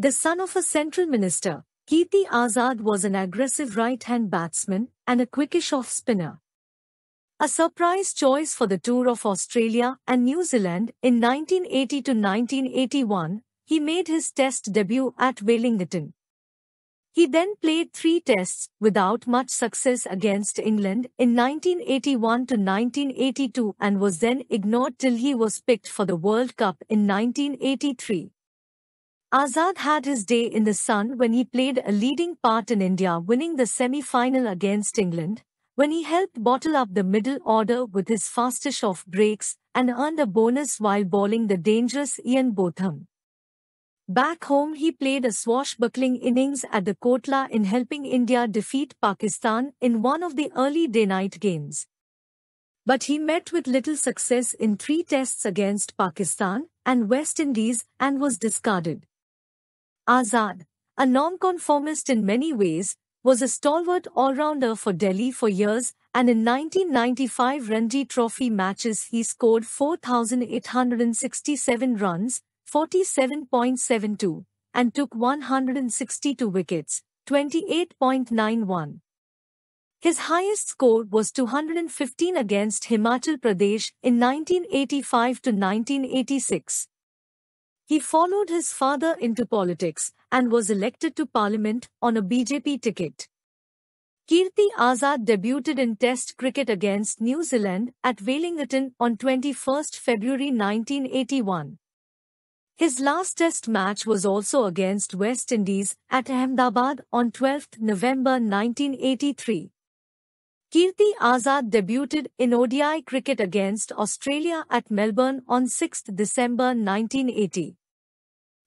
The son of a central minister, Kirti Azad was an aggressive right-hand batsman and a quickish off-spinner. A surprise choice for the tour of Australia and New Zealand in 1980 to 1981, he made his test debut at Wellington. He then played three tests without much success against England in 1981 to 1982 and was then ignored till he was picked for the World Cup in 1983. Azad had his day in the sun when he played a leading part in India winning the semi-final against England, when he helped bottle up the middle order with his fastest off breaks and earned a bonus while bowling the dangerous Ian Botham. Back home he played a swashbuckling innings at the Kotla in helping India defeat Pakistan in one of the early day-night games. But he met with little success in three tests against Pakistan and West Indies and was discarded. Azad, a nonconformist in many ways, was a stalwart all-rounder for Delhi for years and in 1995 Ranji Trophy matches he scored 4,867 runs, 47.72, and took 162 wickets, 28.91. His highest score was 215 against Himachal Pradesh in 1985 to 1986. He followed his father into politics and was elected to parliament on a BJP ticket. Kirti Azad debuted in Test cricket against New Zealand at Wellington on 21 February 1981. His last test match was also against West Indies at Ahmedabad on 12 November 1983. Kirti Azad debuted in ODI cricket against Australia at Melbourne on 6 December 1980.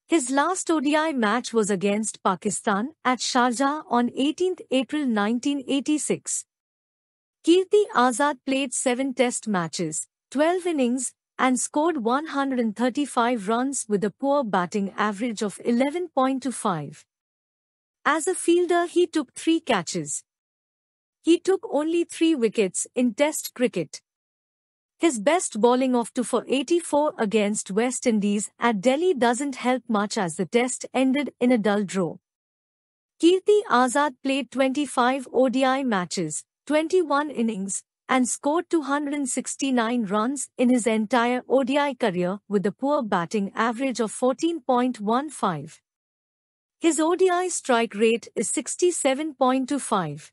His last ODI match was against Pakistan at Sharjah on 18 April 1986. Kirti Azad played seven test matches, 12 innings, and scored 135 runs with a poor batting average of 11.25. As a fielder he took three catches. He took only three wickets in Test cricket. His best bowling of 2 for 84 against West Indies at Delhi doesn't help much as the test ended in a dull draw. Kirti Azad played 25 ODI matches, 21 innings, and scored 269 runs in his entire ODI career with a poor batting average of 14.15. His ODI strike rate is 67.25.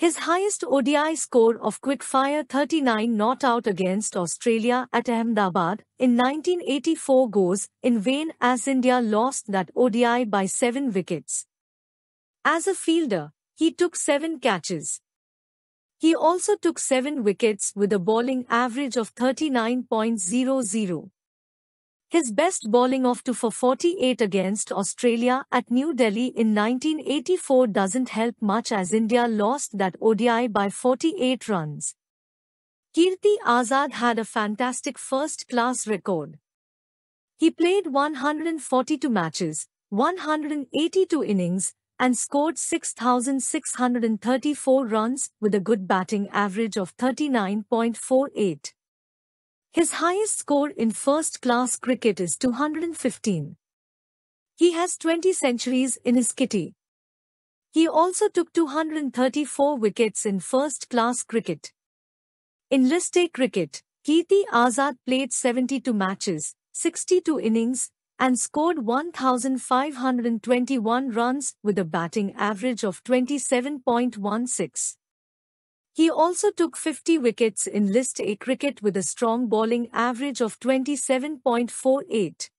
His highest ODI score of quickfire 39 not out against Australia at Ahmedabad in 1984 goes in vain as India lost that ODI by 7 wickets. As a fielder, he took 7 catches. He also took 7 wickets with a bowling average of 39.00. His best bowling of 2 for 48 against Australia at New Delhi in 1984 doesn't help much as India lost that ODI by 48 runs. Kirti Azad had a fantastic first-class record. He played 142 matches, 182 innings, and scored 6,634 runs with a good batting average of 39.48. His highest score in first-class cricket is 215. He has 20 centuries in his kitty. He also took 234 wickets in first-class cricket. In List A cricket, Kirti Azad played 72 matches, 62 innings, and scored 1,521 runs with a batting average of 27.16. He also took 50 wickets in List A cricket with a strong bowling average of 27.48.